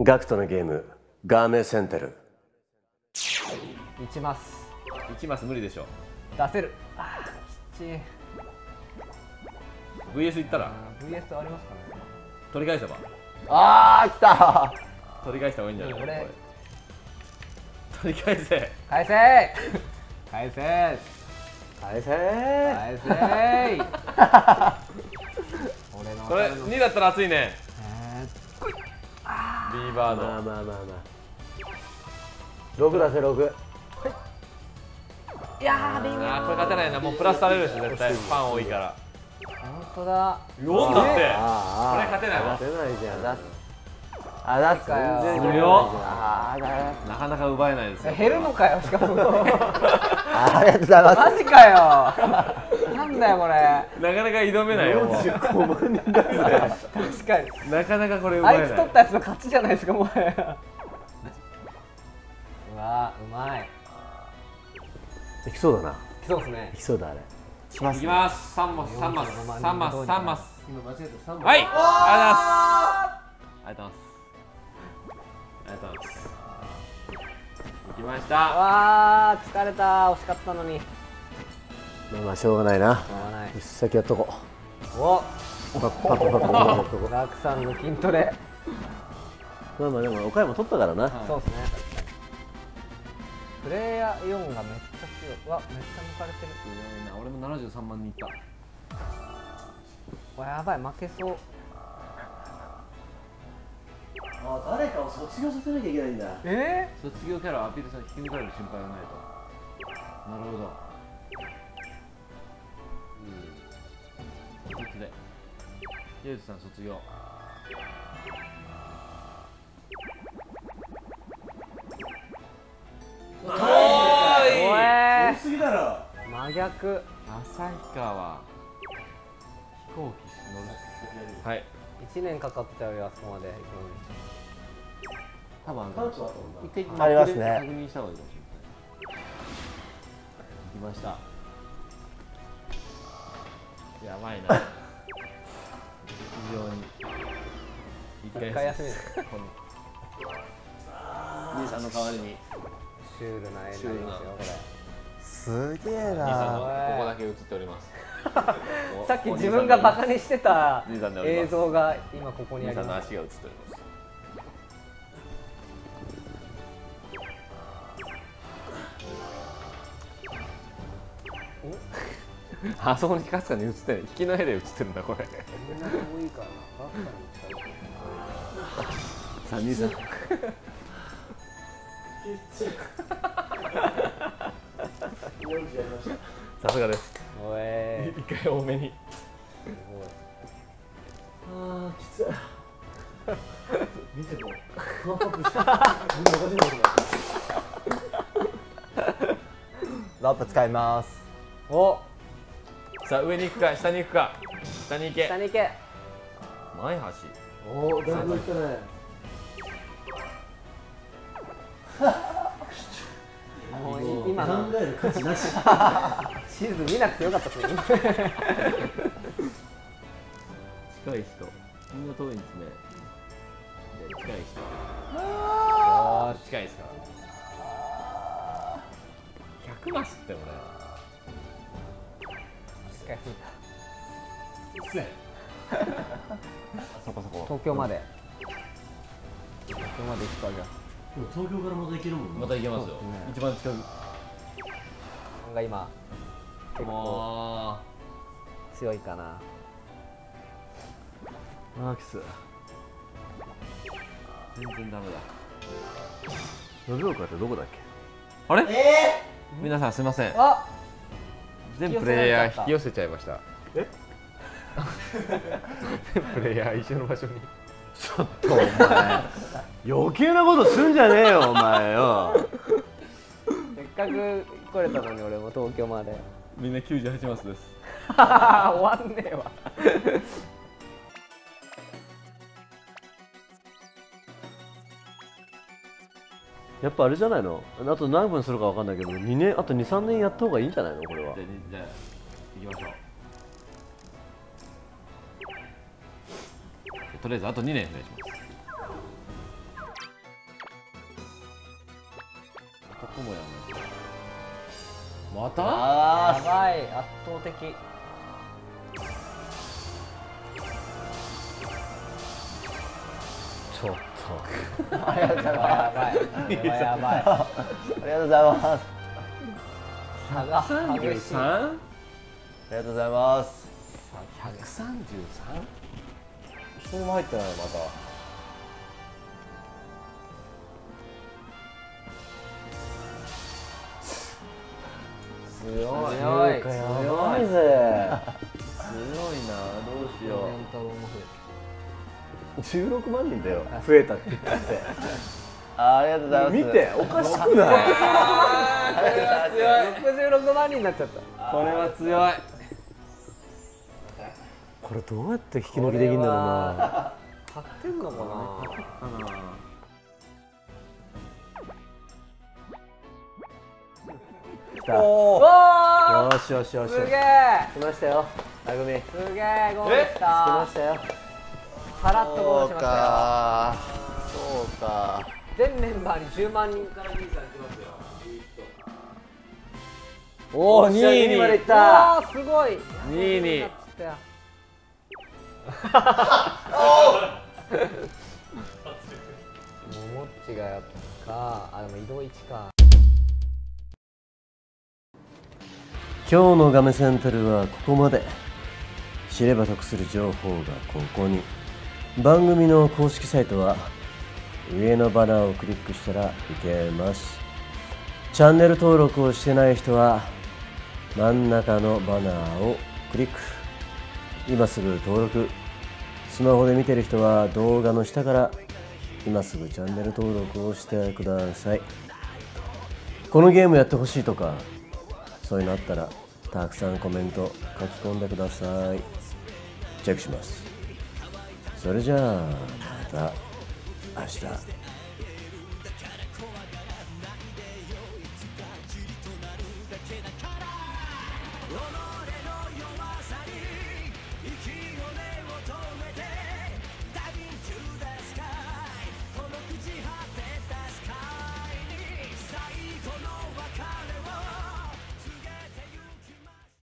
ガクトのゲームガーメセンテル。打ちます。1マス無理でしょ。出せる。あーきちい VS いったら？VS ありますかね。取り返せば？あー来た。取り返した方がいいんじゃない？俺。これ。取り返せ。返せ。返せ。返せ。返せ。俺のこれ2だったら熱いね。えビーバーのまあまあまあまあ。6出せ6ーい。やービンあーこれ勝てないな。もうプラスされるし絶対。ファン多いから。本当だ。4だって。あこれ勝てないわ。勝てないじゃん。出すあ出す。全然す勝てないじゃんるよあーだなかなか奪えないですよ。え減るのかよしかも ありがとうございます。マジかよ。なんだよこれ。なかなか挑めないよ。もう45万人だぜ。確かになかなかこれ奪あいいつ取ったやつの勝ちじゃないですかもはや。うわうまい。できそうだな。そうですね。できそうだあれ。いきます。3マス3マス3マス3マス今間違えた3はいありがとうございます。ありがとうございます。いきました。わー疲れた。惜しかったのに。しまあまあしょうがないな。ょうがない。先やっとこお。うパッパッパッパッパッやっとこうラクさんの筋トレまあまあでも岡山取ったからなそうですねプレイヤー4がめっちゃ強いうわめっちゃ抜かれてるすごいな俺も73万人いったうわやばい負けそうあ誰かを卒業させなきゃいけないんだ。え？卒業キャラをアピールさ引き抜かれる心配がないと。なるほど。うん。そっちでゆうじさん卒業。おおーい。えすぎだろ。真逆。旭川。飛行機乗る。はい。1年かかっちゃうよあそこまで。行多分あの関東あったもんな。一回ありますね。確認した方がいいかもしれない行きました。やばいな。非常に。一回休み。です。兄さんの代わりに。シュールな絵になりますよこれ。すげえな。ここだけ映っております。さっき自分がバカにしてた映像が今ここにあ兄さんのります足が映っておりますあそこにかすかに映ってない。引きの絵で映ってるんだこれ。みんなでもいいからなバカにしたいさあ兄さん。さすがです。おえ一回多めに。あーきつい。見て ラップ使いますおさあ上に行くか下に行くか。下に行け。下に行け。前橋。おおだいぶい。ったねもうい今考のえる価値なし。地図見なくてよかったですね。近い人。みんな遠いんですね。で近い人。よー。し近いですか。100マスって俺一回引いたそこそこ。東京まで。東京まで行くかじゃでも東京からまた行けるもんな。また行けますよ、ね。一番近く。あが今結構も強いかな。あーきついう全然ダメだ。延岡ってどこだっけ？あれ？皆さんすいません。あ全プレイヤー引き寄せちゃいました。え？全プレイヤー一緒の場所に。ちょっとお前余計なことすんじゃねえよお前よ。せっかく来れたのに俺も東京まで。みんな98マスです。終わんねえわやっぱあれじゃないの？あと何分するかわかんないけど2年あと23年やった方がいいんじゃないの？これは。じゃあじゃあ行きましょう。とりあえずあと2年お願いします。また？やばい。圧倒的。ちょっとありがとうございます。やばいこれはやばいありがとうございます差が激しいありがとうございます一人も入ってないまた強い強いやばいぜ強いなどうしよメンタルも増う16万人だよ。増えたって言って。あありがとうございます。見ておかしくない？えて66万人になっちゃった。これは強い。これどうやって引き抜きできるんだろうな。買ってんのかな？来た。おー。よしよしよしすげえ来ましたよ。あぐみ来すげえゴールした。ましたよさらっとゴールしましたよかそうか全メンバーに10万人からおお2位にまでいっうたわーすごい。2位にもっちがやった。かあでも移動1か。今日のガメセンタルはここまで。知れば得する情報がここに番組の公式サイトは上のバナーをクリックしたらいけます。チャンネル登録をしてない人は真ん中のバナーをクリック。今すぐ登録スマホで見てる人は動画の下から今すぐチャンネル登録をしてください。このゲームやってほしいとかそういうのあったらたくさんコメント書き込んでください。チェックします。それじゃあまた明日。